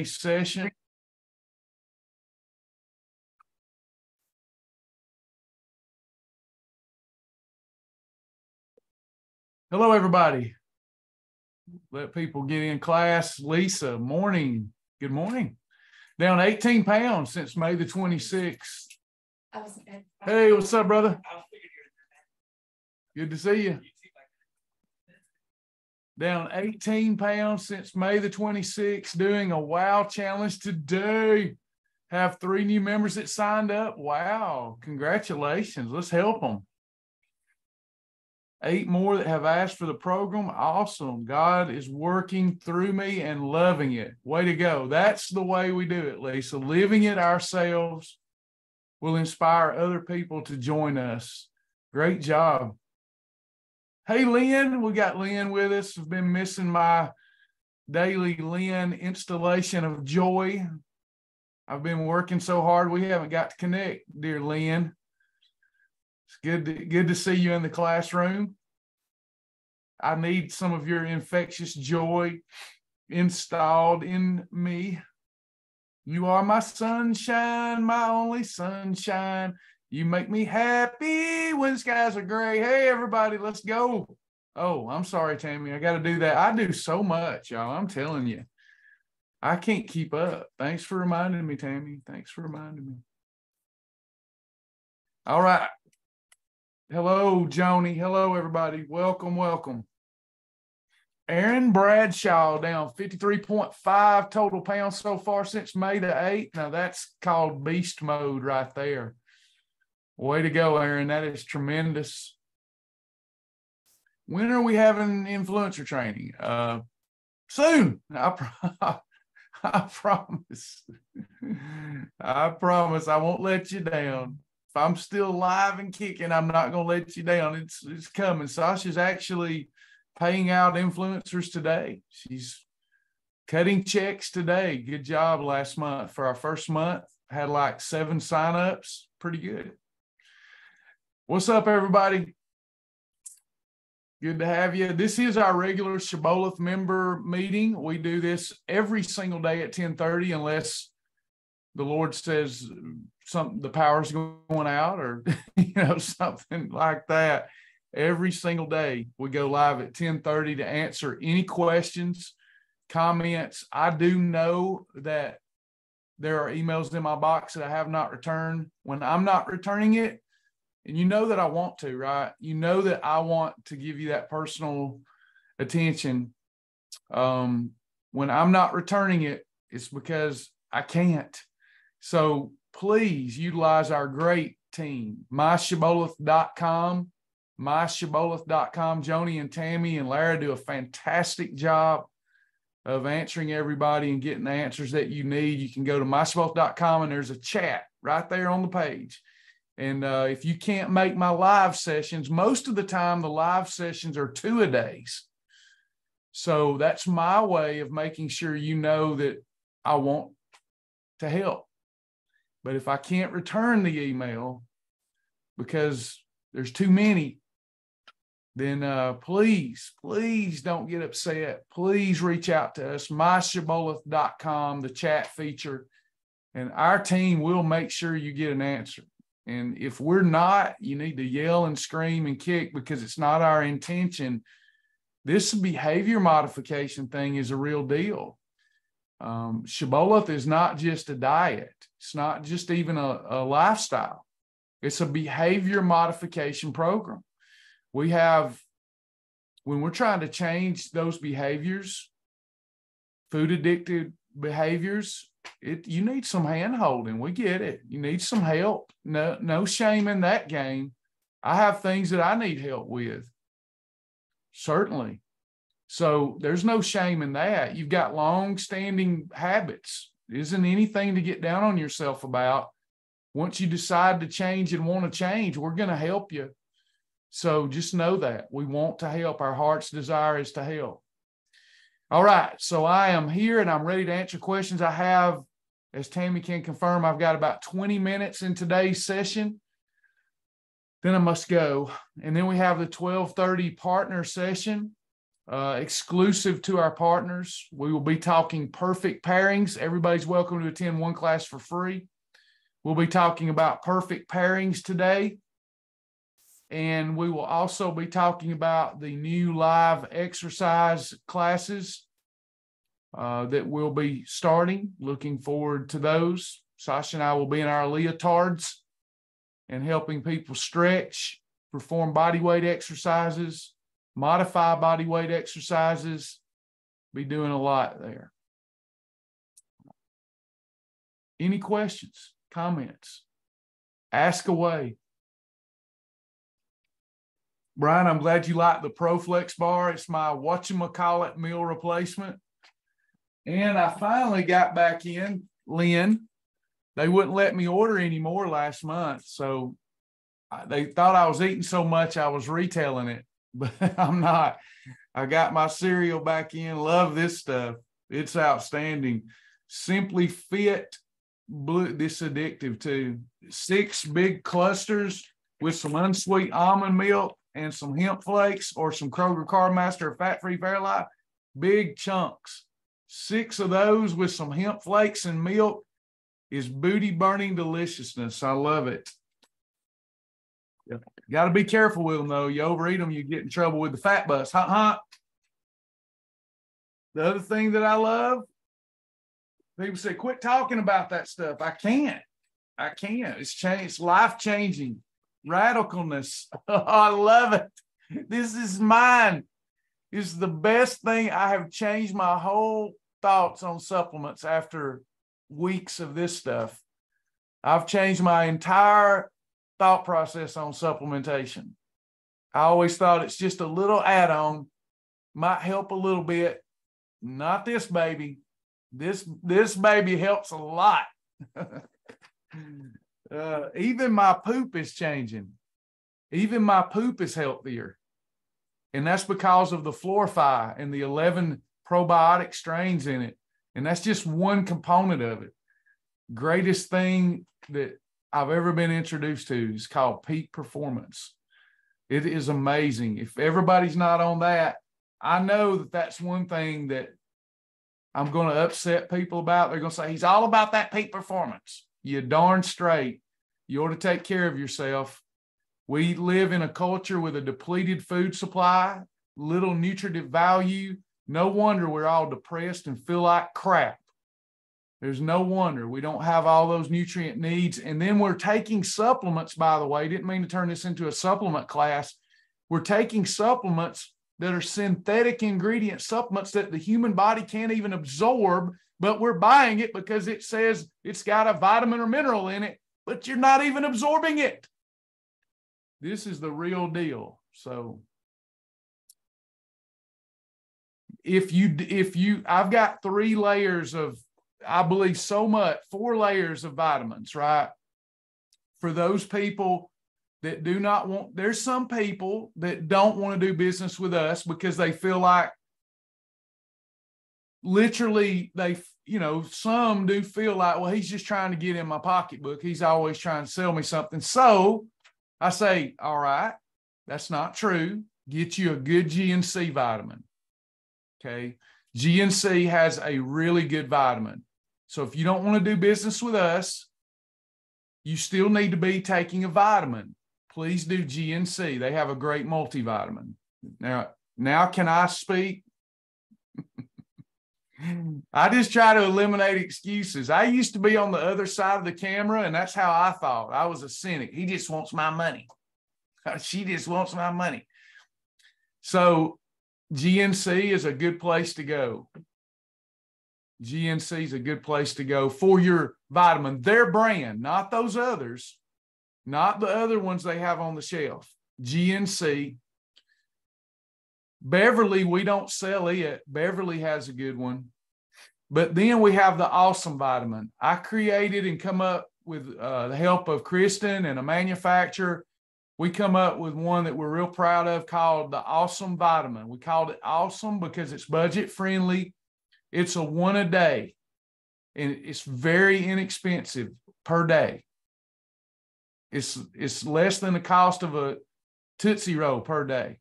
session. Hello, everybody. Let people get in class. Lisa, morning. Good morning. Down 18 pounds since May the 26th. Hey, what's up, brother? Good to see you. Down 18 pounds since May the 26th, doing a wow challenge today. Have three new members that signed up. Wow, congratulations. Let's help them. Eight more that have asked for the program. Awesome. God is working through me and loving it. Way to go. That's the way we do it, Lisa. Living it ourselves will inspire other people to join us. Great job. Hey, Lynn, we got Lynn with us. I've been missing my daily Lynn installation of joy. I've been working so hard, we haven't got to connect, dear Lynn. It's good to, good to see you in the classroom. I need some of your infectious joy installed in me. You are my sunshine, my only sunshine. You make me happy when skies are gray. Hey, everybody, let's go. Oh, I'm sorry, Tammy. I got to do that. I do so much, y'all. I'm telling you. I can't keep up. Thanks for reminding me, Tammy. Thanks for reminding me. All right. Hello, Joni. Hello, everybody. Welcome, welcome. Aaron Bradshaw down 53.5 total pounds so far since May the 8th. Now that's called beast mode right there. Way to go, Aaron. That is tremendous. When are we having influencer training? Uh, soon. I, pro- I promise. I promise I won't let you down if I'm still alive and kicking, I'm not going to let you down. It's it's coming. Sasha's actually paying out influencers today. She's cutting checks today. Good job last month for our first month. Had like seven signups. Pretty good. What's up, everybody? Good to have you. This is our regular Shibboleth member meeting. We do this every single day at 1030 unless the Lord says something, the power's going out or you know something like that every single day we go live at 10:30 to answer any questions comments i do know that there are emails in my box that i have not returned when i'm not returning it and you know that i want to right you know that i want to give you that personal attention um when i'm not returning it it's because i can't so please utilize our great team, myshibboleth.com, myshibboleth.com. Joni and Tammy and Lara do a fantastic job of answering everybody and getting the answers that you need. You can go to myshibboleth.com and there's a chat right there on the page. And uh, if you can't make my live sessions, most of the time the live sessions are two a days. So that's my way of making sure you know that I want to help. But if I can't return the email because there's too many, then uh, please, please don't get upset. Please reach out to us, myshibboleth.com, the chat feature, and our team will make sure you get an answer. And if we're not, you need to yell and scream and kick because it's not our intention. This behavior modification thing is a real deal. Um, Shibboleth is not just a diet. It's not just even a, a lifestyle. It's a behavior modification program. We have, when we're trying to change those behaviors, food addicted behaviors, it you need some hand holding. We get it. You need some help. No, no shame in that game. I have things that I need help with. Certainly. So there's no shame in that. You've got long standing habits. Isn't anything to get down on yourself about. Once you decide to change and want to change, we're going to help you. So just know that we want to help. Our heart's desire is to help. All right. So I am here and I'm ready to answer questions. I have, as Tammy can confirm, I've got about 20 minutes in today's session. Then I must go. And then we have the 1230 partner session uh, exclusive to our partners. We will be talking perfect pairings. Everybody's welcome to attend one class for free. We'll be talking about perfect pairings today. And we will also be talking about the new live exercise classes uh, that we'll be starting. Looking forward to those. Sasha and I will be in our leotards and helping people stretch, perform body weight exercises, modify body weight exercises, be doing a lot there. Any questions, comments? Ask away. Brian, I'm glad you like the ProFlex bar. It's my whatchamacallit meal replacement. And I finally got back in, Lynn. They wouldn't let me order anymore last month. So they thought I was eating so much I was retailing it, but I'm not. I got my cereal back in. Love this stuff. It's outstanding. Simply Fit blue. This addictive too. Six big clusters with some unsweet almond milk and some hemp flakes or some Kroger Carbmaster or fat free Fairlife. Big chunks. Six of those with some hemp flakes and milk is booty burning deliciousness. I love it. Got to be careful with them though. You overeat them, you get in trouble with the fat bus. Huh? huh? The other thing that I love, people say, quit talking about that stuff. I can't. I can't. It's changed. It's life changing. Radicalness. I love it. This is mine. It's the best thing. I have changed my whole thoughts on supplements after weeks of this stuff. I've changed my entire thought process on supplementation. I always thought it's just a little add on, might help a little bit. Not this baby. This this baby helps a lot. uh, even my poop is changing. Even my poop is healthier. And that's because of the Florify and the 11 probiotic strains in it. And that's just one component of it. Greatest thing that I've ever been introduced to is called peak performance. It is amazing. If everybody's not on that, I know that that's one thing that I'm going to upset people about. They're going to say, he's all about that peak performance. You darn straight. You ought to take care of yourself. We live in a culture with a depleted food supply, little nutritive value. No wonder we're all depressed and feel like crap. There's no wonder we don't have all those nutrient needs. And then we're taking supplements, by the way. Didn't mean to turn this into a supplement class. We're taking supplements that are synthetic ingredient supplements that the human body can't even absorb, but we're buying it because it says it's got a vitamin or mineral in it, but you're not even absorbing it. This is the real deal. So if you if you I've got three layers of I believe so much, four layers of vitamins, right? For those people that do not want, there's some people that don't want to do business with us because they feel like literally they, you know, some do feel like, well, he's just trying to get in my pocketbook. He's always trying to sell me something. So I say, all right, that's not true. Get you a good GNC vitamin. Okay. GNC has a really good vitamin. So if you don't want to do business with us, you still need to be taking a vitamin. Please do GNC. They have a great multivitamin. Now, now can I speak? I just try to eliminate excuses. I used to be on the other side of the camera, and that's how I thought. I was a cynic. He just wants my money. she just wants my money. So, GNC is a good place to go. GNC is a good place to go for your vitamin, their brand, not those others, not the other ones they have on the shelf. GNC. Beverly, we don't sell it. Beverly has a good one. But then we have the awesome vitamin. I created and come up with uh, the help of Kristen and a manufacturer. We come up with one that we're real proud of called the Awesome Vitamin. We called it Awesome because it's budget friendly it's a one a day, and it's very inexpensive per day. It's it's less than the cost of a Tootsie Roll per day.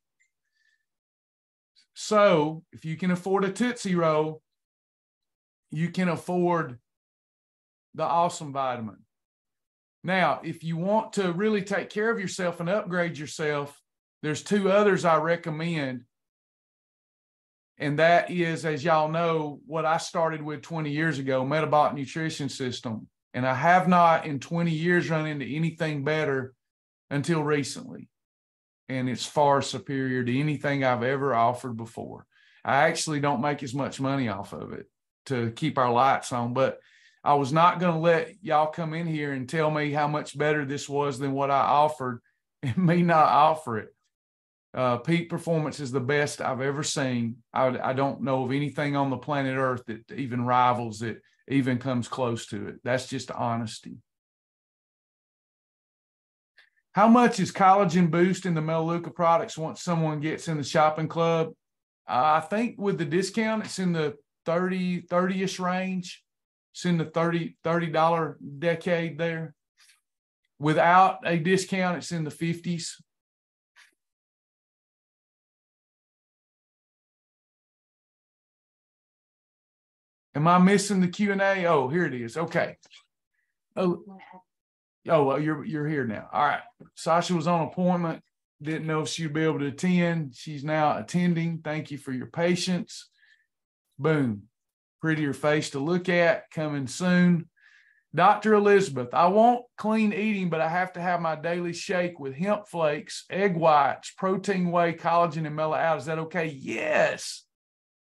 so if you can afford a Tootsie Roll, you can afford the awesome vitamin. Now, if you want to really take care of yourself and upgrade yourself, there's two others I recommend. And that is, as y'all know, what I started with 20 years ago, metabolic nutrition system. And I have not in 20 years run into anything better until recently. And it's far superior to anything I've ever offered before. I actually don't make as much money off of it to keep our lights on, but I was not going to let y'all come in here and tell me how much better this was than what I offered and me not offer it. Uh, peak performance is the best I've ever seen. I, I don't know of anything on the planet Earth that even rivals it, even comes close to it. That's just honesty. How much is collagen boost in the Melaleuca products once someone gets in the shopping club? I think with the discount, it's in the 30, 30-ish range. It's in the 30 $30 decade there. Without a discount, it's in the 50s. Am I missing the Q and A? Oh, here it is. Okay. Oh, oh, well, you're you're here now. All right. Sasha was on appointment. Didn't know if she'd be able to attend. She's now attending. Thank you for your patience. Boom. Prettier face to look at. Coming soon. Dr. Elizabeth, I want clean eating, but I have to have my daily shake with hemp flakes, egg whites, protein whey, collagen, and mellow out. Is that okay? Yes.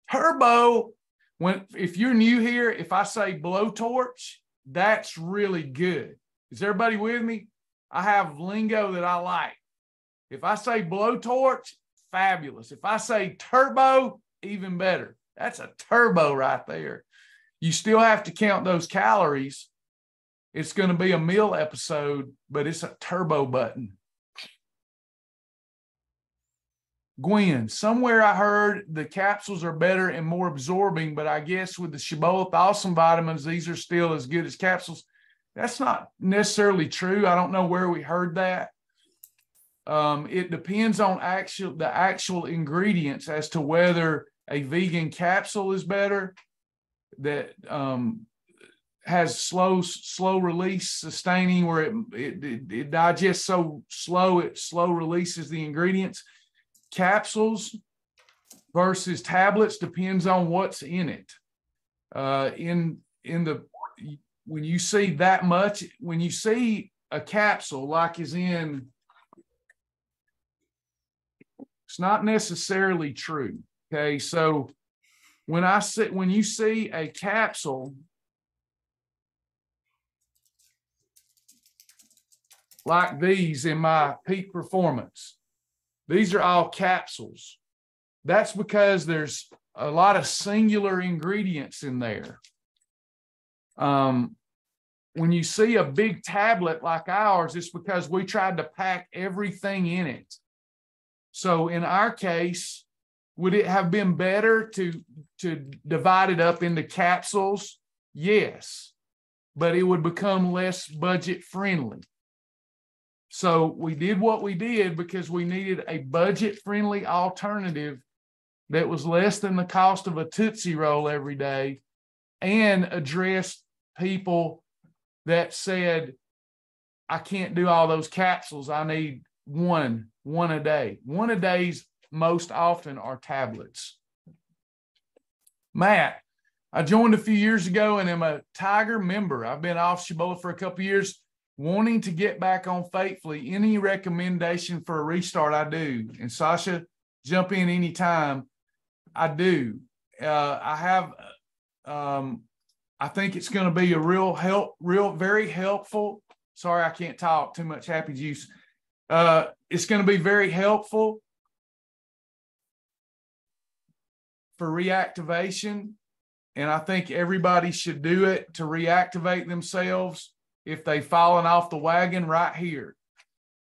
Turbo when if you're new here, if I say blowtorch, that's really good. Is everybody with me? I have lingo that I like. If I say blowtorch, fabulous. If I say turbo, even better. That's a turbo right there. You still have to count those calories. It's going to be a meal episode, but it's a turbo button. Gwen, somewhere I heard the capsules are better and more absorbing, but I guess with the Shibboleth Awesome vitamins, these are still as good as capsules. That's not necessarily true. I don't know where we heard that. Um, it depends on actual the actual ingredients as to whether a vegan capsule is better that um, has slow slow release sustaining where it, it, it, it digests so slow it slow releases the ingredients capsules versus tablets depends on what's in it. Uh, in in the when you see that much, when you see a capsule like is in, it's not necessarily true. Okay, so when I see when you see a capsule like these in my peak performance these are all capsules. That's because there's a lot of singular ingredients in there. Um, when you see a big tablet like ours, it's because we tried to pack everything in it. So in our case, would it have been better to to divide it up into capsules? Yes, but it would become less budget friendly. So we did what we did because we needed a budget friendly alternative that was less than the cost of a Tootsie Roll every day and addressed people that said, I can't do all those capsules. I need one, one a day. One a days most often are tablets. Matt, I joined a few years ago and am a Tiger member. I've been off Shibboleth for a couple years wanting to get back on faithfully, any recommendation for a restart, I do. And Sasha, jump in anytime. I do. Uh, I have, um, I think it's going to be a real help, real, very helpful. Sorry, I can't talk too much happy juice. Uh, it's going to be very helpful for reactivation. And I think everybody should do it to reactivate themselves if they've fallen off the wagon right here.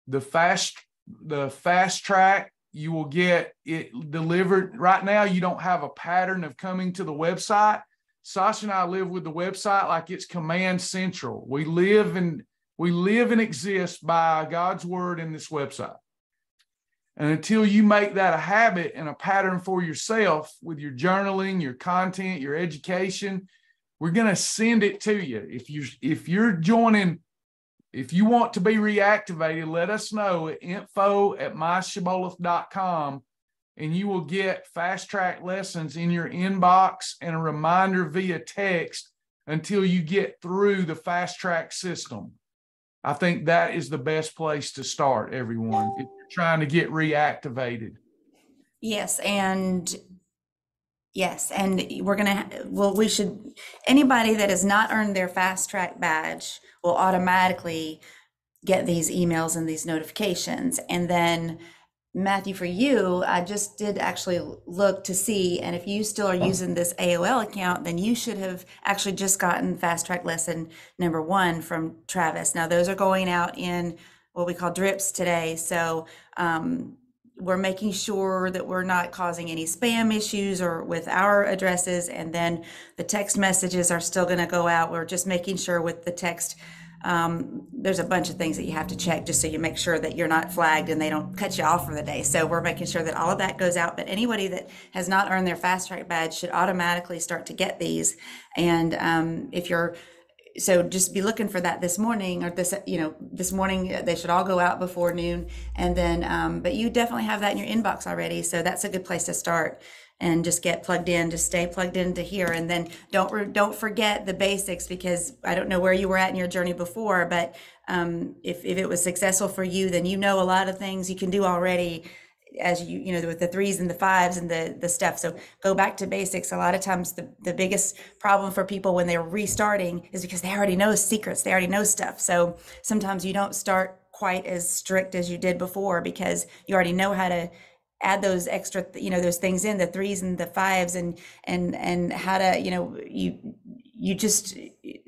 The fast the fast track you will get it delivered right now you don't have a pattern of coming to the website sasha and i live with the website like it's command central we live and we live and exist by god's word in this website And until you make that a habit and a pattern for yourself with your journaling, your content, your education, we're going to send it to you. If you if you're joining, if you want to be reactivated, let us know at info at myshibboleth.com and you will get fast track lessons in your inbox and a reminder via text until you get through the fast track system. I think that is the best place to start, everyone, you're trying to get reactivated. Yes, and yes, and we're gonna well, we should anybody that has not earned their fast track badge will automatically get these emails and these notifications, and then Matthew, for you, I just did actually look to see, and if you still are using this AOL account, then you should have actually just gotten fast track lesson number one from Travis. Now, those are going out in what we call drips today. So, um, we're making sure that we're not causing any spam issues or with our addresses. And then the text messages are still going to go out. We're just making sure with the text um, there's a bunch of things that you have to check just so you make sure that you're not flagged and they don't cut you off for the day. So we're making sure that all of that goes out. But anybody that has not earned their fast track badge should automatically start to get these. And um, if you're so just be looking for that this morning or this you know this morning they should all go out before noon. And then um, but you definitely have that in your inbox already. So that's a good place to start and just get plugged in just stay plugged into here. And then don't don't forget the basics because i don't know where you were at in your journey before but um, if, if it was successful for you then you know a lot of things you can do already as you you know with the threes and the fives and the the stuff. So go back to basics. A lot of times the, the biggest problem for people when they're restarting is because they already know secrets. They already know stuff. So sometimes you don't start quite as strict as you did before because you already know how to add those extra you know those things in the threes and the fives and and and how to you know you you just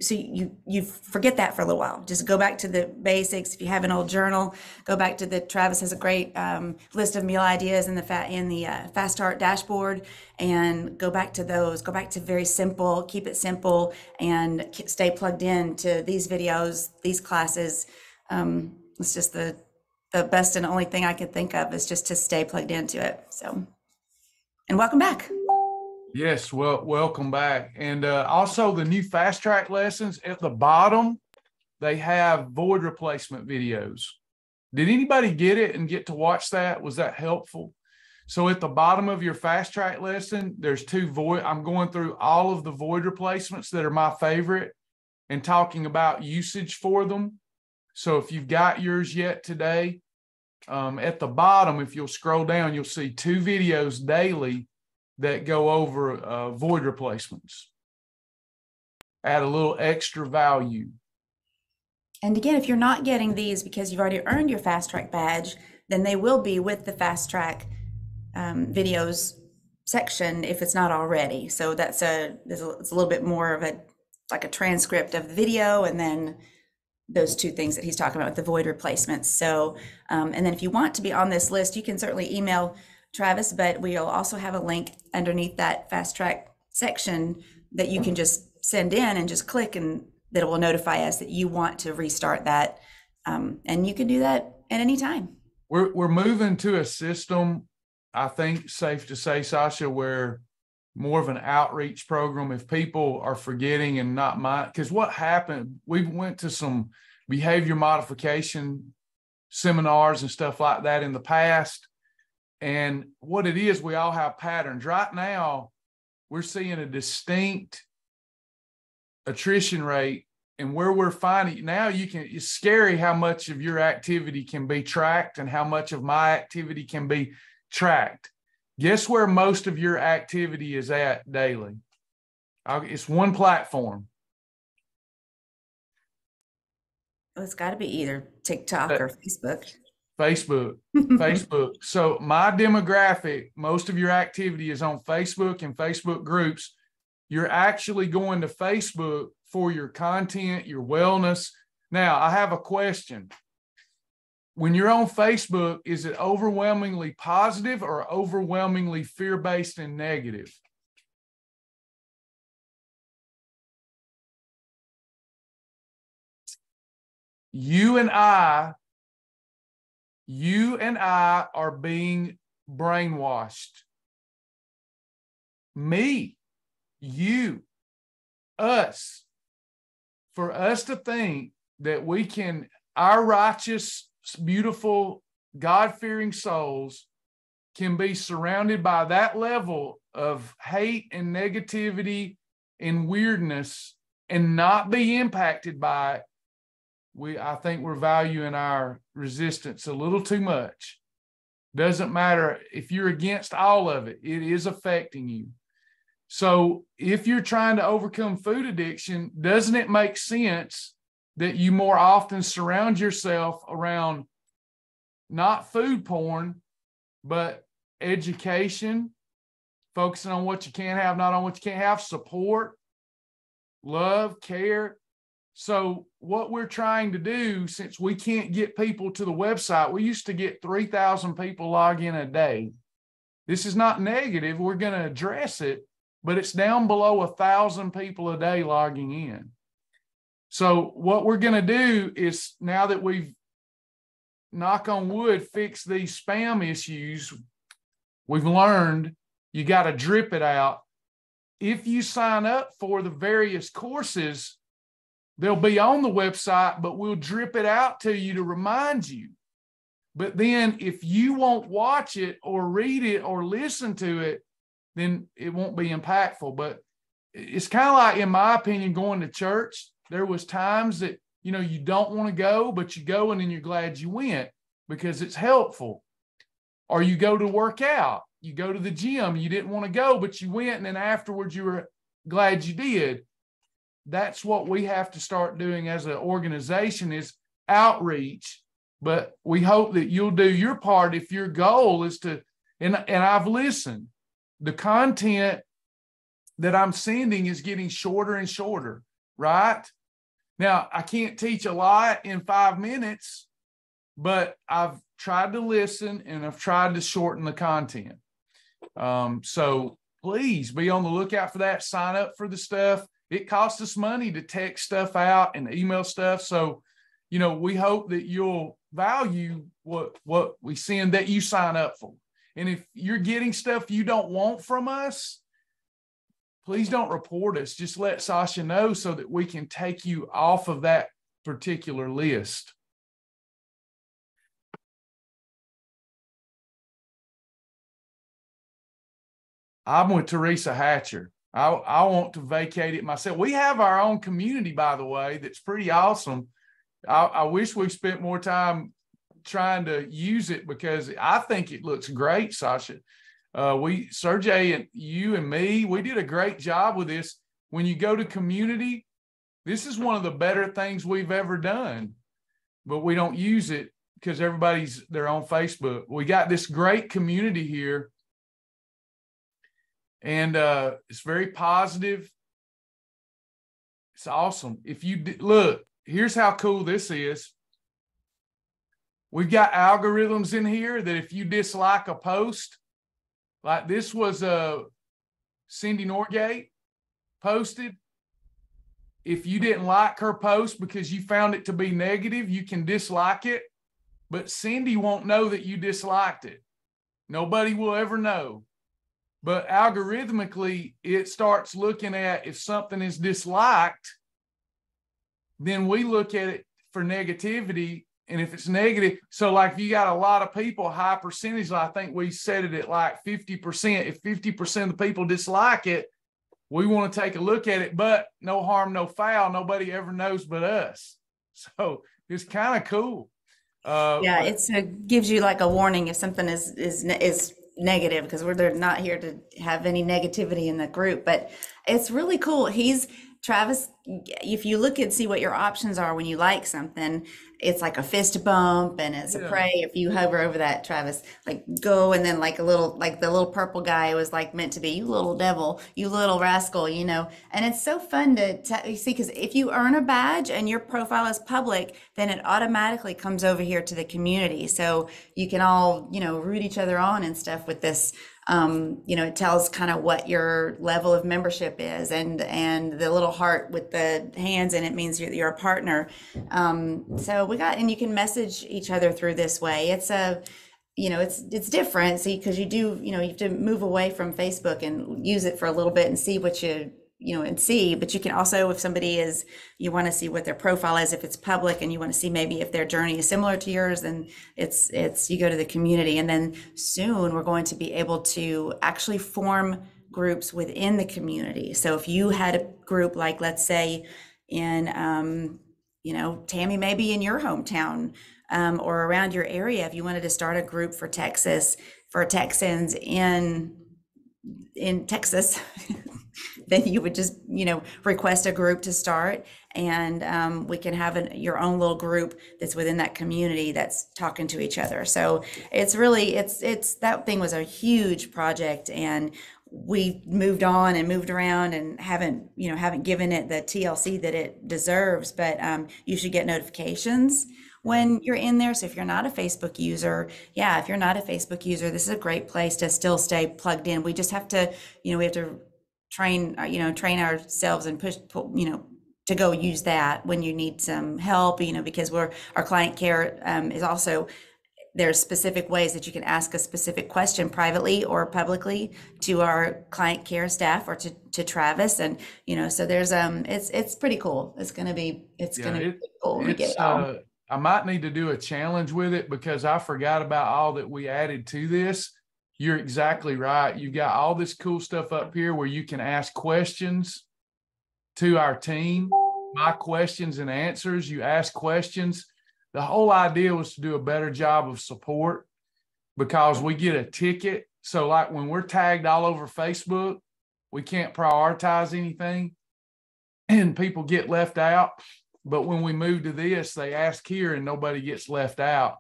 so you you forget that for a little while just go back to the basics if you have an old journal go back to the travis has a great um, list of meal ideas in the fat in the uh, fast start dashboard and go back to those go back to very simple keep it simple and stay plugged in to these videos these classes um, it's just the the best and only thing I could think of is just to stay plugged into it. So, and welcome back. Yes, well, welcome back. And uh, also the new fast track lessons at the bottom, they have void replacement videos. Did anybody get it and get to watch that? Was that helpful? So at the bottom of your fast track lesson, there's two void. I'm going through all of the void replacements that are my favorite and talking about usage for them. So if you've got yours yet today, um, at the bottom, if you'll scroll down, you'll see two videos daily that go over uh, void replacements. Add a little extra value. And again, if you're not getting these because you've already earned your fast track badge, then they will be with the fast track um, videos section if it's not already. So that's a, there's a it's a little bit more of a like a transcript of the video and then those two things that he's talking about with the void replacements. So, um, and then if you want to be on this list, you can certainly email Travis, but we'll also have a link underneath that fast track section that you can just send in and just click and that will notify us that you want to restart that. Um, and you can do that at any time. We're, we're moving to a system, I think safe to say, Sasha, where more of an outreach program if people are forgetting and not mind because what happened we went to some behavior modification seminars and stuff like that in the past and what it is we all have patterns right now we're seeing a distinct attrition rate and where we're finding now you can it's scary how much of your activity can be tracked and how much of my activity can be tracked Guess where most of your activity is at daily? It's one platform. Well, it's got to be either TikTok or Facebook. Facebook, Facebook. So my demographic, most of your activity is on Facebook and Facebook groups. You're actually going to Facebook for your content, your wellness. Now, I have a question when you're on Facebook, is it overwhelmingly positive or overwhelmingly fear based and negative? You and I, You and I are being brainwashed. Me, you, us, for us to think that we can, our righteous, beautiful, God fearing souls can be surrounded by that level of hate and negativity and weirdness and not be impacted by it, we I think we're valuing our resistance a little too much. Doesn't matter if you're against all of it, it is affecting you. So if you're trying to overcome food addiction, doesn't it make sense that you more often surround yourself around not food porn, but education, focusing on what you can have, not on what you can't have, support, love, care. So, what we're trying to do, since we can't get people to the website, we used to get 3,000 people log in a day. This is not negative. We're going to address it, but it's down below a thousand people a day logging in. So, what we're going to do is now that we've knock on wood, fix these spam issues, we've learned you got to drip it out. If you sign up for the various courses, they'll be on the website, but we'll drip it out to you to remind you. But then if you won't watch it or read it or listen to it, then it won't be impactful. But it's kind of like, in my opinion, going to church. There was times that you know, you don't want to go, but you go and then you're glad you went because it's helpful. Or you go to work out, you go to the gym, you didn't want to go, but you went, and then afterwards you were glad you did. That's what we have to start doing as an organization is outreach. But we hope that you'll do your part if your goal is to, and, and I've listened, the content that I'm sending is getting shorter and shorter, right? Now, I can't teach a lot in five minutes, but I've tried to listen and I've tried to shorten the content. Um, so please be on the lookout for that. Sign up for the stuff. It costs us money to text stuff out and email stuff. So, you know, we hope that you'll value what what we send that you sign up for. And if you're getting stuff you don't want from us, please don't report us. Just let Sasha know so that we can take you off of that particular list. I'm with Teresa Hatcher. I, I want to vacate it myself. We have our own community, by the way, that's pretty awesome. I, I wish we spent more time trying to use it because I think it looks great, Sasha. Uh, we, Sergey and you and me, we did a great job with this. When you go to community, this is one of the better things we've ever done, but we don't use it because everybody's they're on Facebook. We got this great community here, and uh, it's very positive. It's awesome. If you look, here's how cool this is. We've got algorithms in here that if you dislike a post, like this was a uh, Cindy Norgate posted. If you didn't like her post because you found it to be negative, you can dislike it. But Cindy won't know that you disliked it. Nobody will ever know. But algorithmically, it starts looking at if something is disliked, then we look at it for negativity and if it's negative, so like if you got a lot of people, high percentage, I think we set it at like 50%. If 50% of the people dislike it, we want to take a look at it, but no harm, no foul. Nobody ever knows but us. So it's kind of cool. Uh, yeah, it's a, gives you like a warning if something is is is negative because we're they're not here to have any negativity in the group. But it's really cool. He's Travis, if you look and see what your options are when you like something, it's like a fist bump and it's yeah. a pray. If you hover over that, Travis, like go and then like a little, like the little purple guy was like meant to be, you little devil, you little rascal, you know. And it's so fun to, to see because if you earn a badge and your profile is public, then it automatically comes over here to the community. So you can all, you know, root each other on and stuff with this um, you know, it tells kind of what your level of membership is, and and the little heart with the hands and it means you're, you're a partner. Um, so we got, and you can message each other through this way. It's a you know it's it's different see because you do you know you have to move away from facebook and use it for a little bit and see what you you know and see but you can also if somebody is you want to see what their profile is if it's public and you want to see maybe if their journey is similar to yours then it's it's you go to the community. And then soon we're going to be able to actually form groups within the community. So if you had a group like let's say in um, you know tammy maybe in your hometown um, or around your area if you wanted to start a group for texas for texans in in texas then you would just you know request a group to start. And um, we can have an, your own little group that's within that community that's talking to each other. So it's really it's it's that thing was a huge project and we moved on and moved around and haven't you know haven't given it the tlc that it deserves. But um, you should get notifications when you're in there. So if you're not a facebook user yeah if you're not a facebook user this is a great place to still stay plugged in. We just have to you know we have to train uh, you know train ourselves and push you know to go use that when you need some help you know because we're our client care um, is also there's specific ways that you can ask a specific question privately or publicly to our client care staff or to, to Travis. And you know so there's um it's it's pretty cool. It's gonna be it's yeah, gonna it, be cool to get it. Uh, I might need to do a challenge with it because I forgot about all that we added to this you're exactly right. You've got all this cool stuff up here where you can ask questions to our team, my questions and answers. You ask questions. The whole idea was to do a better job of support because we get a ticket. So, like when we're tagged all over Facebook, we can't prioritize anything and people get left out. But when we move to this, they ask here and nobody gets left out.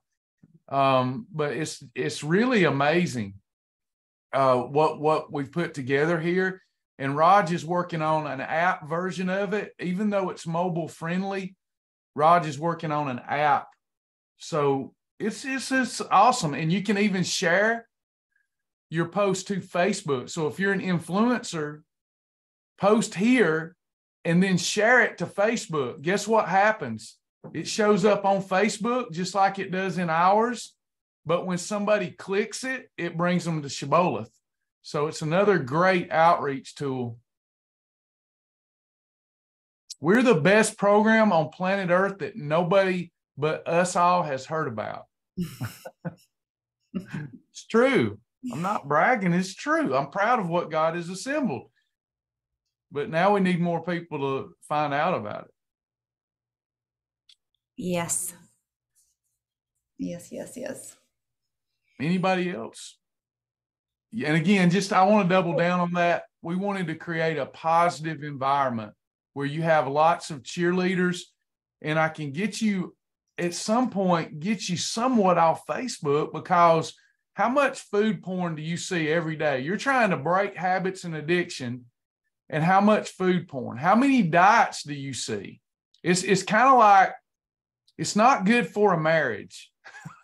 Um, but it's it's really amazing uh, what what we've put together here. And Raj is working on an app version of it, even though it's mobile friendly. Raj is working on an app, so it's it's it's awesome, and you can even share your post to Facebook. So if you're an influencer, post here and then share it to Facebook. Guess what happens? It shows up on Facebook just like it does in ours. But when somebody clicks it, it brings them to Shibboleth. So it's another great outreach tool. We're the best program on planet Earth that nobody but us all has heard about. it's true. I'm not bragging, it's true. I'm proud of what God has assembled. But now we need more people to find out about it. Yes. Yes, yes, yes. Anybody else? And again, just I want to double down on that. We wanted to create a positive environment where you have lots of cheerleaders, and I can get you at some point, get you somewhat off Facebook because how much food porn do you see every day? You're trying to break habits and addiction, and how much food porn? How many diets do you see? It's it's kind of like it's not good for a marriage.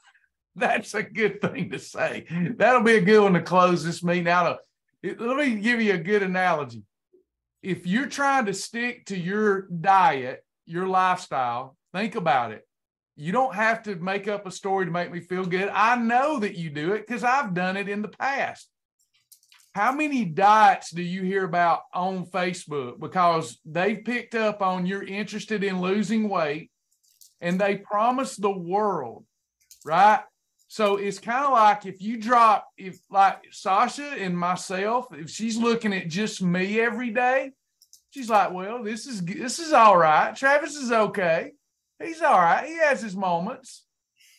That's a good thing to say. That'll be a good one to close this meeting out of. Let me give you a good analogy. If you're trying to stick to your diet, your lifestyle, think about it. You don't have to make up a story to make me feel good. I know that you do it because I've done it in the past. How many diets do you hear about on Facebook because they've picked up on you're interested in losing weight and they promise the world, right? So it's kind of like if you drop, if like Sasha and myself, if she's looking at just me every day, she's like, well, this is this is all right. Travis is okay. He's all right. He has his moments,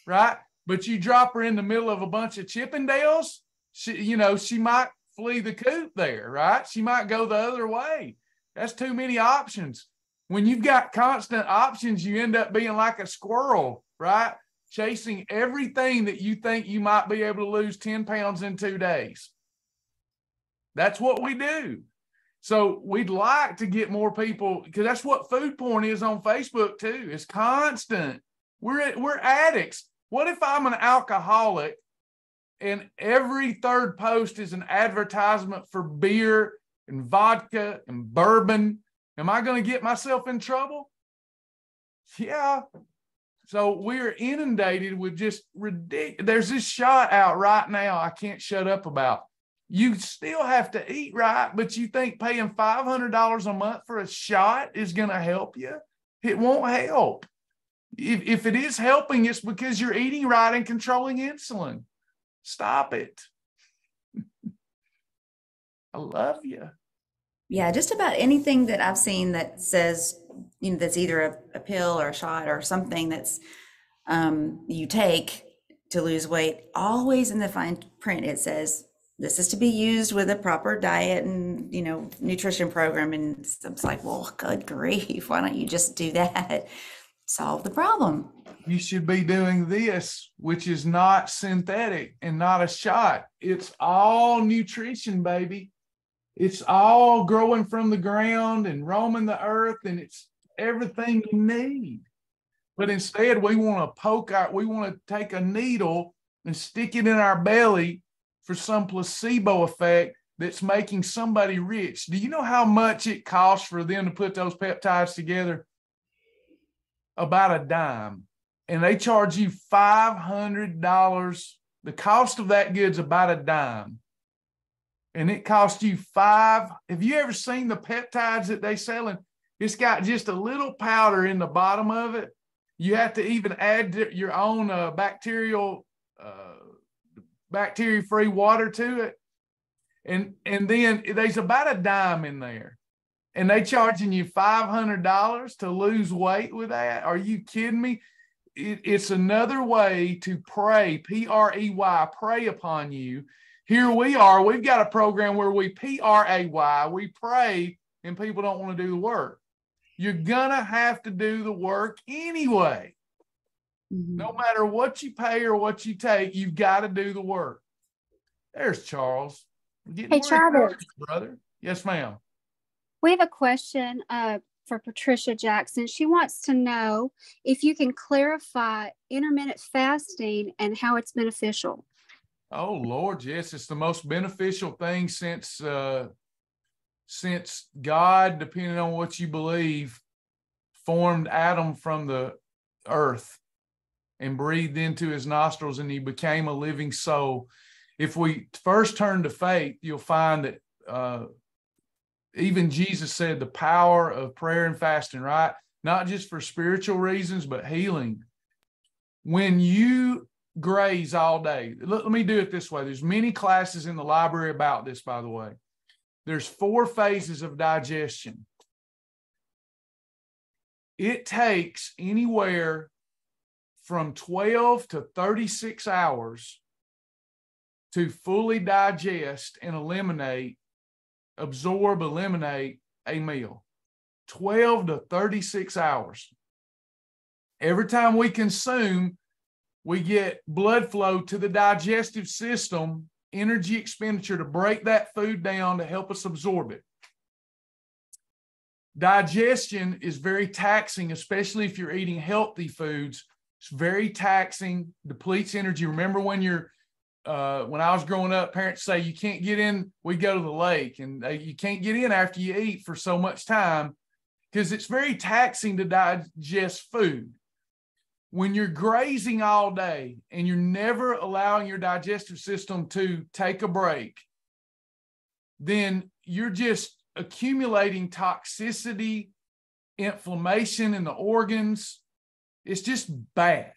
right? But you drop her in the middle of a bunch of Chippendales, she, you know, she might flee the coop there, right? She might go the other way. That's too many options. When you've got constant options, you end up being like a squirrel, right? Chasing everything that you think you might be able to lose 10 pounds in two days. That's what we do. So we'd like to get more people because that's what food porn is on Facebook too. It's constant. We're we're addicts. What if I'm an alcoholic and every third post is an advertisement for beer and vodka and bourbon. Am I going to get myself in trouble? Yeah. So we're inundated with just ridiculous. There's this shot out right now I can't shut up about. You still have to eat right, but you think paying $500 a month for a shot is going to help you? It won't help. If, if it is helping, it's because you're eating right and controlling insulin. Stop it. I love you. Yeah, just about anything that I've seen that says, you know, that's either a, a pill or a shot or something that's um, you take to lose weight, always in the fine print, it says this is to be used with a proper diet and, you know, nutrition program. And it's like, well, good grief, why don't you just do that? Solve the problem. You should be doing this, which is not synthetic and not a shot. It's all nutrition, baby. It's all growing from the ground and roaming the earth, and it's everything you need. But instead, we want to poke out, we want to take a needle and stick it in our belly for some placebo effect that's making somebody rich. Do you know how much it costs for them to put those peptides together? About a dime. And they charge you $500. The cost of that good's about a dime and it costs you five. Have you ever seen the peptides that they selling? It's got just a little powder in the bottom of it. You have to even add your own uh, bacterial, uh, bacteria-free water to it, and and then there's about a dime in there, and they charging you five hundred dollars to lose weight with that. Are you kidding me? It, it's another way to pray, P R E Y, pray upon you here we are. We've got a program where we P R A Y, we pray, and people don't want to do the work. You're going to have to do the work anyway. Mm-hmm. No matter what you pay or what you take, you've got to do the work. There's Charles. Hey, Charles. Brother. Yes, ma'am. We have a question uh, for Patricia Jackson. She wants to know if you can clarify intermittent fasting and how it's beneficial. Oh Lord, yes, it's the most beneficial thing since uh, since God, depending on what you believe, formed Adam from the earth and breathed into his nostrils, and he became a living soul. If we first turn to faith, you'll find that uh, even Jesus said the power of prayer and fasting, right? Not just for spiritual reasons, but healing. When you graze all day. Let, let me do it this way. There's many classes in the library about this, by the way. There's four phases of digestion. It takes anywhere from 12 to 36 hours to fully digest and eliminate, absorb, eliminate a meal. 12 to 36 hours. Every time we consume, we get blood flow to the digestive system, energy expenditure to break that food down to help us absorb it. Digestion is very taxing, especially if you're eating healthy foods. It's very taxing, depletes energy. Remember when you're uh, when I was growing up, parents say you can't get in. We go to the lake, and uh, you can't get in after you eat for so much time because it's very taxing to digest food when you're grazing all day and you're never allowing your digestive system to take a break, then you're just accumulating toxicity, inflammation in the organs. It's just bad.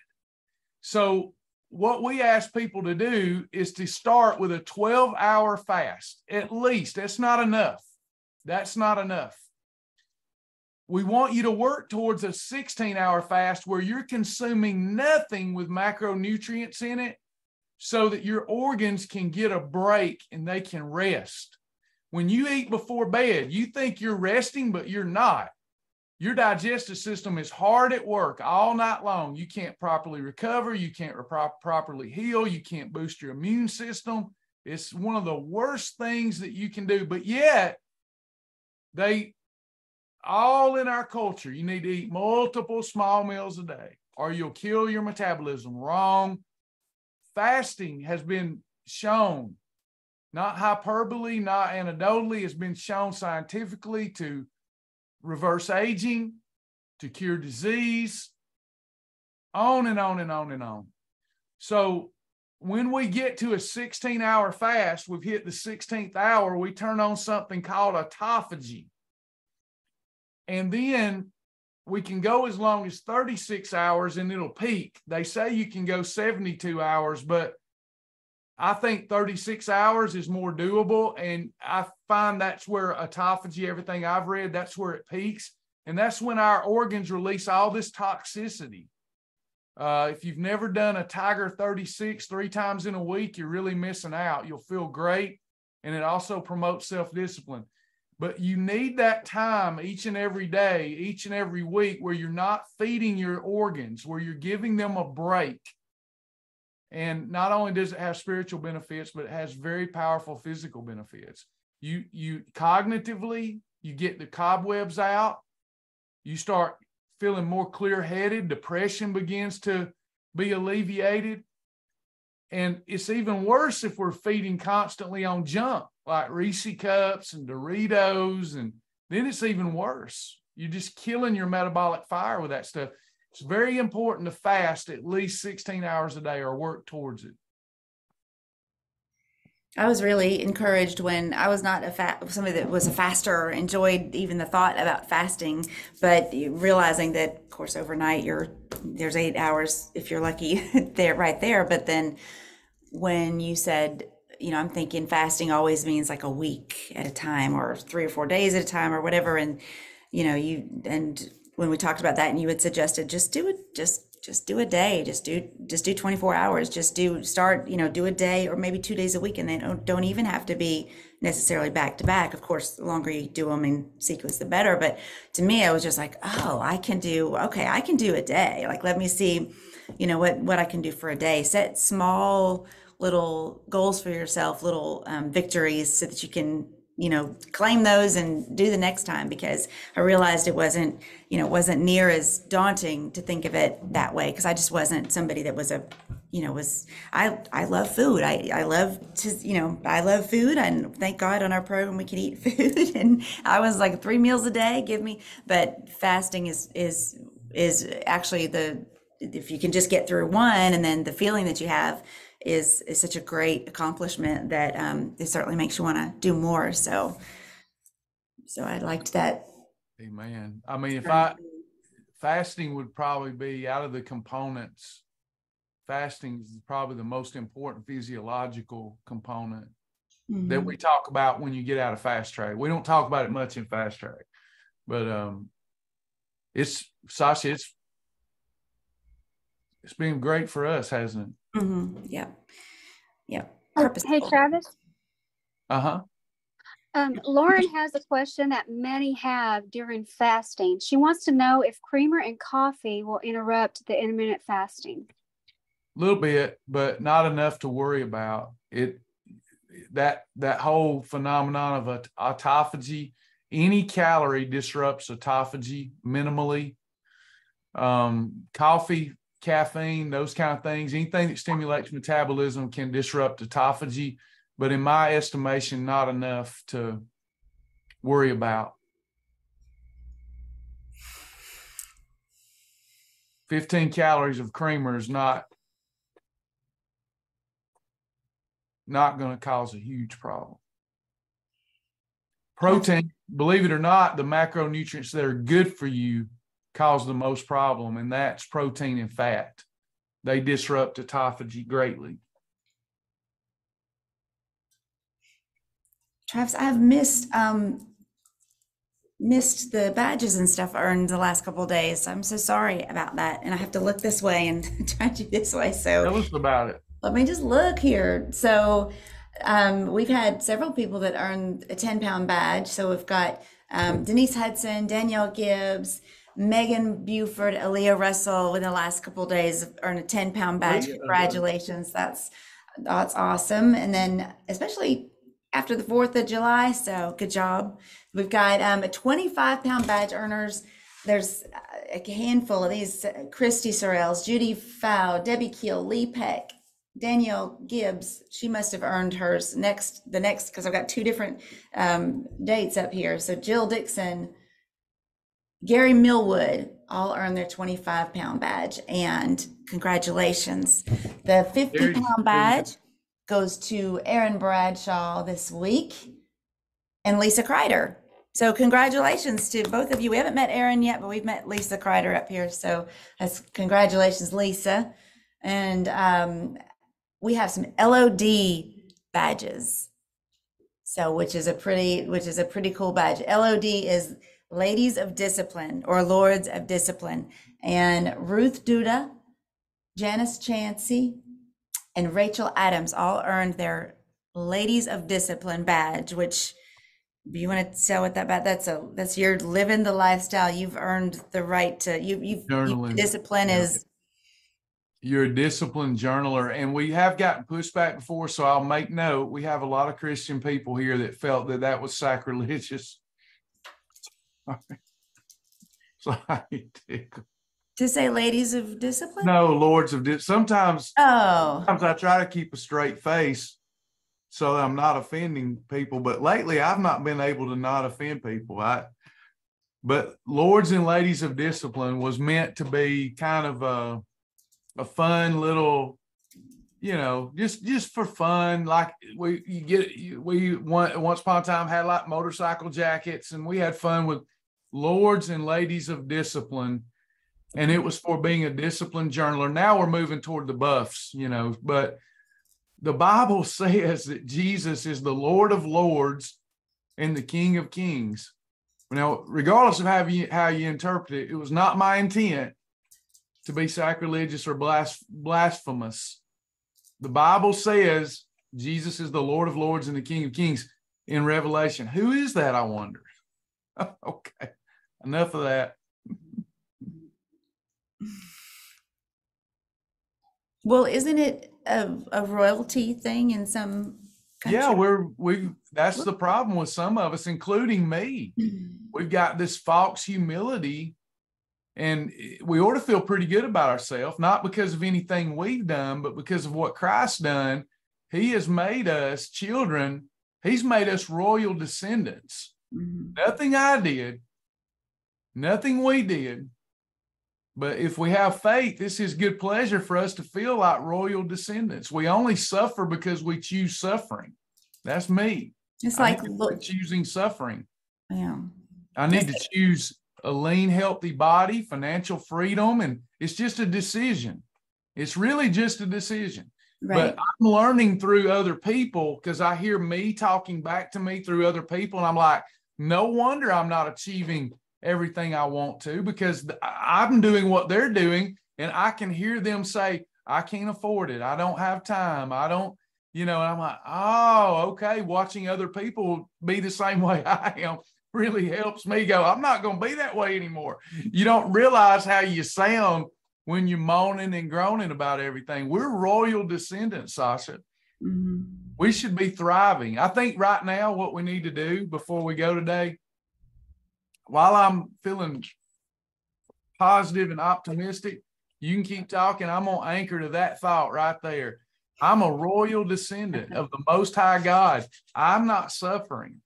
So, what we ask people to do is to start with a 12 hour fast, at least. That's not enough. That's not enough we want you to work towards a 16 hour fast where you're consuming nothing with macronutrients in it so that your organs can get a break and they can rest. When you eat before bed, you think you're resting, but you're not. Your digestive system is hard at work all night long. You can't properly recover. You can't properly heal. You can't boost your immune system. It's one of the worst things that you can do. But yet, they all in our culture, you need to eat multiple small meals a day or you'll kill your metabolism. Wrong. Fasting has been shown, not hyperbole, not anecdotally, it's been shown scientifically to reverse aging, to cure disease, on and on and on and on. So when we get to a 16 hour fast, we've hit the 16th hour, we turn on something called autophagy. And then we can go as long as 36 hours and it'll peak. They say you can go 72 hours, but I think 36 hours is more doable. And I find that's where autophagy, everything I've read, that's where it peaks. And that's when our organs release all this toxicity. Uh, if you've never done a Tiger 36 three times in a week, you're really missing out. You'll feel great. And it also promotes self discipline. But you need that time each and every day, each and every week, where you're not feeding your organs, where you're giving them a break. And not only does it have spiritual benefits, but it has very powerful physical benefits. You you cognitively, you get the cobwebs out, you start feeling more clear-headed, depression begins to be alleviated. And it's even worse if we're feeding constantly on junk like Reese cups and Doritos, and then it's even worse. You're just killing your metabolic fire with that stuff. It's very important to fast at least 16 hours a day or work towards it. I was really encouraged when I was not a fat somebody that was a faster, enjoyed even the thought about fasting, but realizing that, of course, overnight you're there's eight hours if you're lucky there right there. But then when you said, you know, I'm thinking fasting always means like a week at a time or three or four days at a time or whatever, and you know, you and when we talked about that and you had suggested just do it, just just do a day just do just do 24 hours just do start you know do a day or maybe two days a week and they don't, don't even have to be necessarily back to back. Of course the longer you do them in sequence the better. But to me i was just like oh i can do okay i can do a day. Like let me see you know what what i can do for a day. Set small little goals for yourself little um, victories so that you can you know claim those and do the next time because i realized it wasn't you know wasn't near as daunting to think of it that way because i just wasn't somebody that was a you know was i i love food. I i love to you know i love food and thank god on our program we can eat food and i was like three meals a day give me but fasting is is is actually the if you can just get through one and then the feeling that you have is is such a great accomplishment that um, it certainly makes you want to do more. So, so I liked that. Amen. I mean, if I fasting would probably be out of the components. Fasting is probably the most important physiological component mm-hmm. that we talk about when you get out of fast track. We don't talk about it much in fast track, but um, it's Sasha. It's it's been great for us, hasn't it? Mm-hmm. Yep. Yep. Oh, hey, Travis. Uh huh. Um, Lauren has a question that many have during fasting. She wants to know if creamer and coffee will interrupt the intermittent fasting. A little bit, but not enough to worry about. It that that whole phenomenon of autophagy. Any calorie disrupts autophagy minimally. Um, coffee caffeine, those kind of things, anything that stimulates metabolism can disrupt autophagy, but in my estimation, not enough to worry about. 15 calories of creamer is not not going to cause a huge problem. Protein, believe it or not, the macronutrients that are good for you cause the most problem, and that's protein and fat. They disrupt autophagy greatly. Travis, I've missed um, missed the badges and stuff earned the last couple days. I'm so sorry about that, and I have to look this way and try to do this way. So tell us about it. Let me just look here. So um, we've had several people that earned a 10 pound badge. So we've got um, Denise Hudson, Danielle Gibbs, Megan Buford, Aaliyah Russell in the last couple days earned a 10 pound badge. Congratulations. That's that's awesome. And then especially after the 4th of July. So good job. We've got um, a 25 pound badge earners. There's a handful of these Christy Sorrells, Judy Fow, Debbie Keel, Lee Peck, Danielle Gibbs, she must have earned hers next, the next, because I've got two different um, dates up here. So Jill Dixon, Gary Millwood all earned their 25 pound badge. And congratulations. The 50 pound badge goes to Aaron Bradshaw this week and Lisa Kreider. So congratulations to both of you. We haven't met Aaron yet, but we've met Lisa Kreider up here. So that's congratulations, Lisa. And um, we have some LOD badges. So which is a pretty which is a pretty cool badge. LOD is Ladies of Discipline or Lords of Discipline. And Ruth Duda, Janice Chansey, and Rachel Adams all earned their Ladies of Discipline badge, which you want to say what that badge? That's a that's your living the lifestyle. You've earned the right to you you've, you Journaling. discipline Yeah. is You're a disciplined journaler, and we have gotten pushback before, so I'll make note. We have a lot of Christian people here that felt that that was sacrilegious. Sorry, Tickle. to say ladies of discipline. No, lords of dis. Sometimes, Oh, sometimes I try to keep a straight face so I'm not offending people. But lately, I've not been able to not offend people. I, but lords and ladies of discipline was meant to be kind of a, a fun little, you know, just just for fun. Like we you get you- we one, once upon a time had like motorcycle jackets, and we had fun with lords and ladies of discipline and it was for being a disciplined journaler. Now we're moving toward the buffs, you know, but the Bible says that Jesus is the Lord of Lords and the King of Kings. Now, regardless of how you how you interpret it, it was not my intent to be sacrilegious or blas- blasphemous. The Bible says Jesus is the Lord of Lords and the King of Kings in Revelation. Who is that? I wonder. okay, enough of that. well, isn't it a, a royalty thing in some? Yeah, we're we that's the problem with some of us, including me. We've got this false humility, and we ought to feel pretty good about ourselves, not because of anything we've done, but because of what Christ done. He has made us children, He's made us royal descendants. Mhm. Nothing I did, nothing we did. But if we have faith, this is good pleasure for us to feel like royal descendants. We only suffer because we choose suffering. That's me. It's like, look, choosing suffering. yeah, I need to choose a lean, healthy body, financial freedom, and it's just a decision. It's really just a decision. right. But I'm learning through other people because I hear me talking back to me through other people, and I'm like, no wonder I'm not achieving everything I want to because I'm doing what they're doing, and I can hear them say, I can't afford it. I don't have time. I don't, you know, and I'm like, oh, okay. Watching other people be the same way I am really helps me go, I'm not going to be that way anymore. You don't realize how you sound when you're moaning and groaning about everything. We're royal descendants, Sasha. Mhm. We should be thriving. I think right now, what we need to do before we go today, while I'm feeling positive and optimistic, you can keep talking. I'm going to anchor to that thought right there. I'm a royal descendant of the Most High God. I'm not suffering.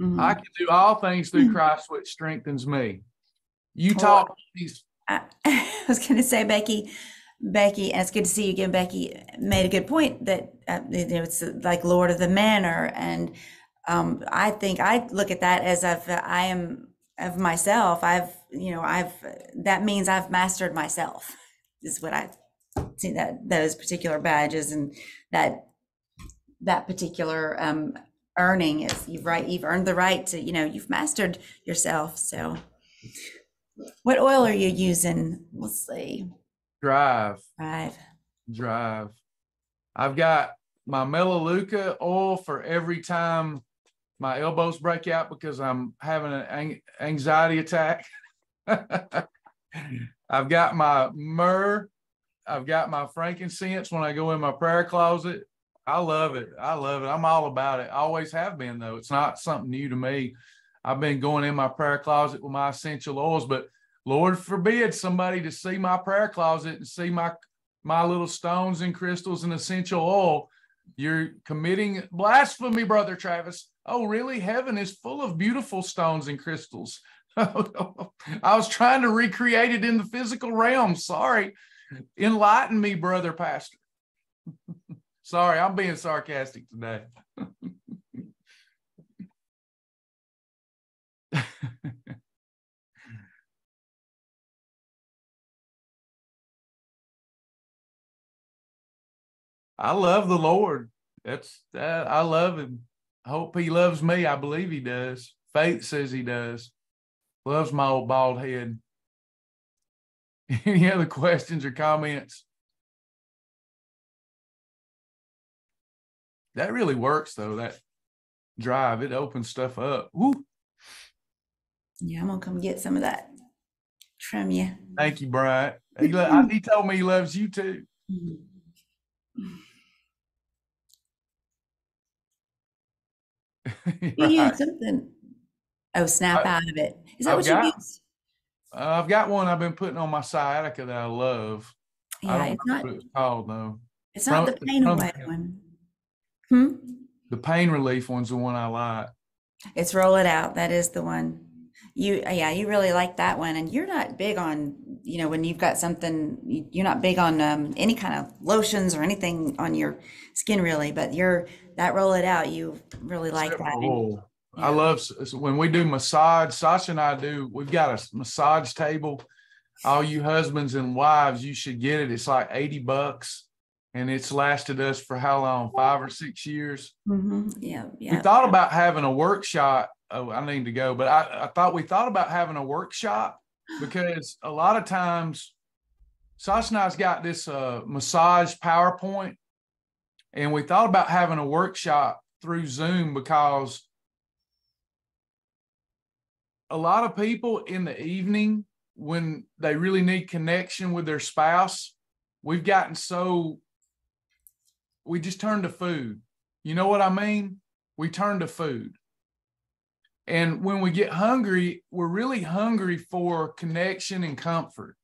Mhm. I can do all things through Christ, which strengthens me. You Well, talk these I, I was going to say, Becky, Becky, and it's good to see you again. Becky made a good point that uh, you know it's like Lord of the Manor, and um, I think I look at that as if I am of myself. I've you know I've that means I've mastered myself. Is what I see that those particular badges and that that particular um, earning is you've right you've earned the right to you know you've mastered yourself. So. What oil are you using? Let's see. drive. Right. drive. I've got my Melaleuca oil for every time my elbows break out because I'm having an anxiety attack. I've got my myrrh. I've got my frankincense when I go in my prayer closet. I love it. I love it. I'm all about it. I always have been, though. It's not something new to me. I've been going in my prayer closet with my essential oils, but Lord forbid somebody to see my prayer closet and see my my little stones and crystals and essential oil, you're committing blasphemy, brother Travis. Oh, really? Heaven is full of beautiful stones and crystals. I was trying to recreate it in the physical realm. Sorry. Enlighten me, brother pastor. Sorry, I'm being sarcastic today. I love the Lord. That's that. I love him. I hope he loves me. I believe he does. Faith says he does. Loves my old bald head. Any other questions or comments? That really works though. That drive, it opens stuff up. Woo. Yeah, I'm gonna come get some of that from you. Thank you, Brian. He, he told me he loves you too. Mm-hmm. You Right. used something. Oh, snap I- out of it. Is that I've what you got- used? Uh, I've got one I've been putting on my sciatica that I love. I Yeah, don't it's not, what it's called though. it's not the pain from- away one. Hmm? The pain relief one's the one I like. It's roll it out. That is the one. You, yeah, you really like that one. And you're not big on, you know, when you've got something, you- you're not big on um, any kind of lotions or anything on your skin really, but you're that roll it out. You really like that. And- oil. I love when we do massage. Sasha and I do. We've got a massage table. All you husbands and wives, you should get it. It's like eighty bucks, and it's lasted us for how long? Five or six years. Mhm. Yeah, We thought about having a workshop. Oh, I need to go, but I, I thought we thought about having a workshop because a lot of times Sasha and I's got this uh, massage PowerPoint, and we thought about having a workshop through Zoom because a lot of people in the evening when they really need connection with their spouse, we've gotten so we just turn to food. You know what I mean? We turn to food. And when we get hungry, we're really hungry for connection and comfort.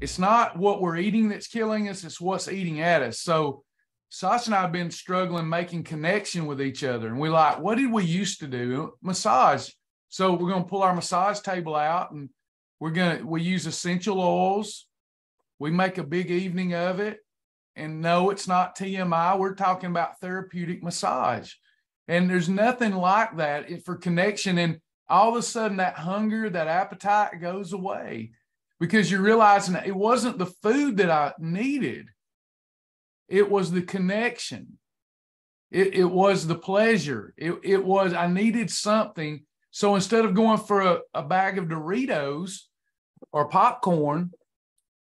It's not what we're eating that's killing us, it's what's eating at us. So Sasha and I have been struggling making connection with each other. And we're like, what did we used to do? Massage. So we're going to pull our massage table out and we're going to, we use essential oils. We make a big evening of it. And no, it's not TMI. We're talking about therapeutic massage. And there's nothing like that for connection. And all of a sudden, that hunger, that appetite goes away because you're realizing it wasn't the food that I needed, it was the connection. It, it was the pleasure. It, it was, I needed something. So instead of going for a, a bag of Doritos or popcorn,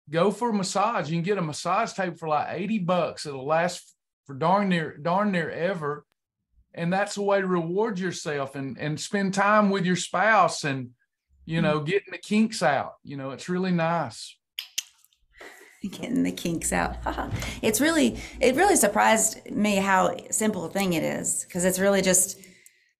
go for a massage. You can get a massage table for like 80 bucks. It'll last for darn near darn near ever. And that's a way to reward yourself and and spend time with your spouse and you know mm. getting the kinks out. You know, it's really nice. getting the kinks out. it's really, it really surprised me how simple a thing it is because it's really just,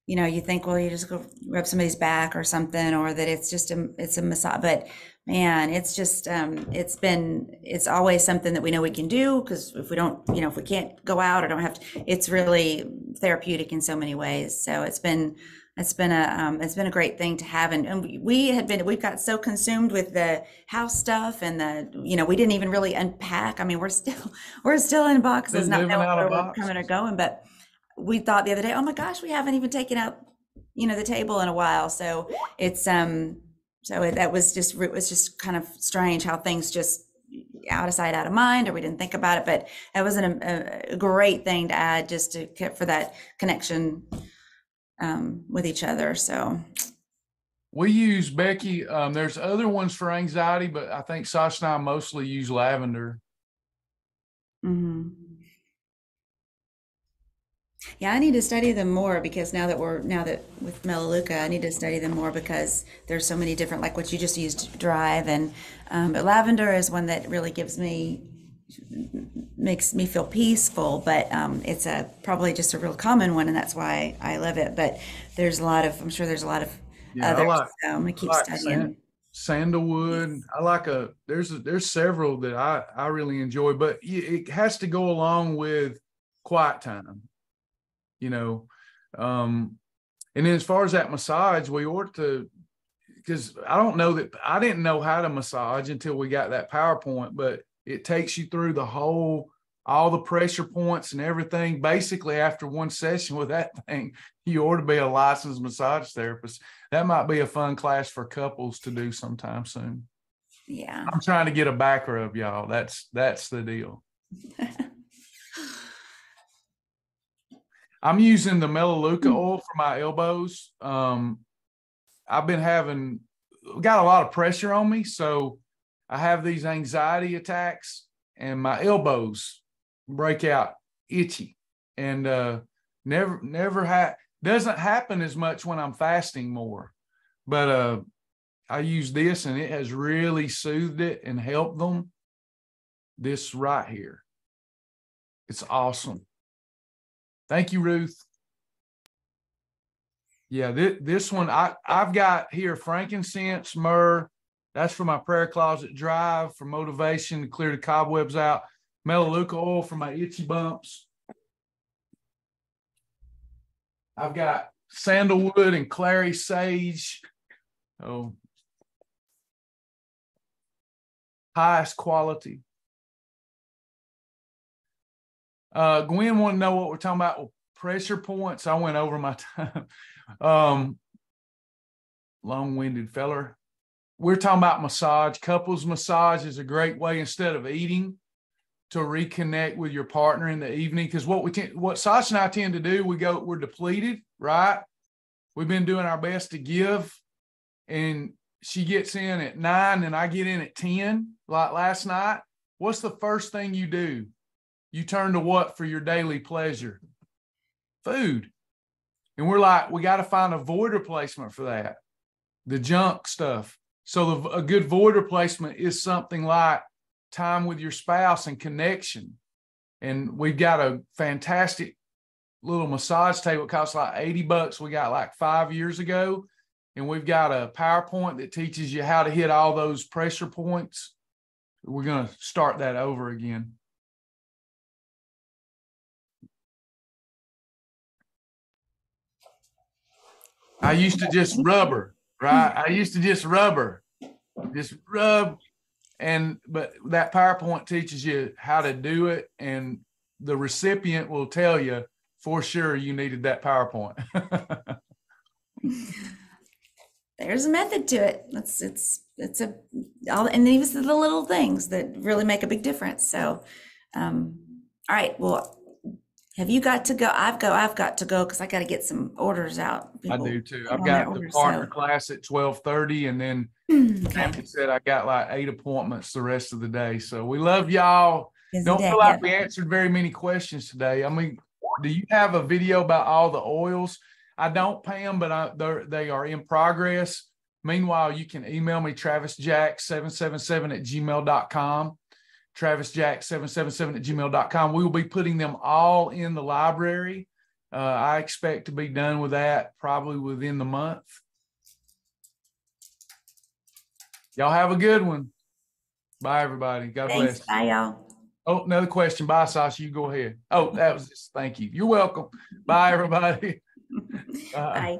you know, you think, well, you just go rub somebody's back or something, or that it's just a, it's a massage. But man, it's just, um, it's been, it's always something that we know we can do because if we don't, you know, if we can't go out or don't have to, it's really therapeutic in so many ways. So it's been, it's been a um, it's been a great thing to have, and, and we- had been we've got so consumed with the house stuff and the you know we didn't even really unpack. I mean we're still we're still in boxes, not knowing where we're coming or going. But we thought the other day, oh my gosh, we haven't even taken out you know the table in a while. So it's um so it, that was just it was just kind of strange how things just out of sight out of mind or we didn't think about it but that was an, a, a great thing to add just to for that connection um, with each other. So We use Becky. Um, there's other ones for anxiety, but I think Sasha and I mostly use lavender. mhm. Yeah, I need to study them more because now that we're now that with Melaleuca, I need to study them more because there's so many different like what you just used to drive and um, but lavender is one that really gives me makes me feel peaceful but um, it's a probably just a real common one and that's why I love it but there's a lot of I'm sure there's a lot of Yeah, I like- so I'm gonna keep like studying san- sandalwood. I like a there's a, there's several that I I really enjoy, but it has to go along with quiet time. You know, um, and then as far as that massage, we ought to because I don't know that I didn't know how to massage until we got that PowerPoint, but it takes you through the whole all the pressure points and everything. Basically, after one session with that thing, you ought to be a licensed massage therapist. That might be a fun class for couples to do sometime soon. Yeah. I'm trying to get a back rub, y'all. That's that's the deal. I'm using the Melaleuca oil for my elbows. Um, I've been having got a lot of pressure on me, so I have these anxiety attacks, and my elbows break out itchy, and uh, never never had doesn't happen as much when I'm fasting more, but uh, I use this and it has really soothed it and helped them. This right here, it's awesome. Thank you, Ruth. Yeah, this, one I I've got here frankincense, myrrh. That's for my prayer closet drive for motivation to clear the cobwebs out. Melaleuca oil for my itchy bumps. I've got sandalwood and clary sage. Oh, highest quality. Uh, Gwen want to know what we're talking about with pressure points. I went over my time. Um, long-winded feller. We're talking about massage. Couples massage is a great way instead of eating to reconnect with your partner in the evening. Because what we tend, what Sasha and I tend to do, we go, we're depleted, right? We've been doing our best to give, and she gets in at nine, and I get in at ten, like last night. What's the first thing you do? You turn to what for your daily pleasure? Food. And we're like, we got to find a void replacement for that, the junk stuff. So the, a good void replacement is something like time with your spouse and connection. And we've got a fantastic little massage table. It costs like 80 bucks. We got like five years ago. And we've got a PowerPoint that teaches you how to hit all those pressure points. We're going to start that over again. I used to just rubber, right? I used to just rubber, just rub. And, but that PowerPoint teaches you how to do it. And the recipient will tell you for sure you needed that PowerPoint. There's a method to it. It's, it's, it's a, all, and these are the little things that really make a big difference. So, um, all right, well, have you got to go? I've go. I've got to go because I got to get some orders out. I People do too. I've on their got the orders, partner so- class at twelve thirty, and then hmm, Okay. Tammy said I got like eight appointments the rest of the day. So we love y'all. Busy Don't day, feel like yeah. we answered very many questions today. I mean, do you have a video about all the oils? I don't, Pam, but I, they're, they are in progress. Meanwhile, you can email me travisjack777 at gmail.com. TravisJack777 at gmail.com. We will be putting them all in the library. Uh, I expect to be done with that probably within the month. Y'all have a good one. Bye, everybody. God Thanks. bless. Bye, y'all. Oh, another question. Bye, Sasha. You go ahead. Oh, that was just thank you. You're welcome. Bye, everybody. Bye. Bye.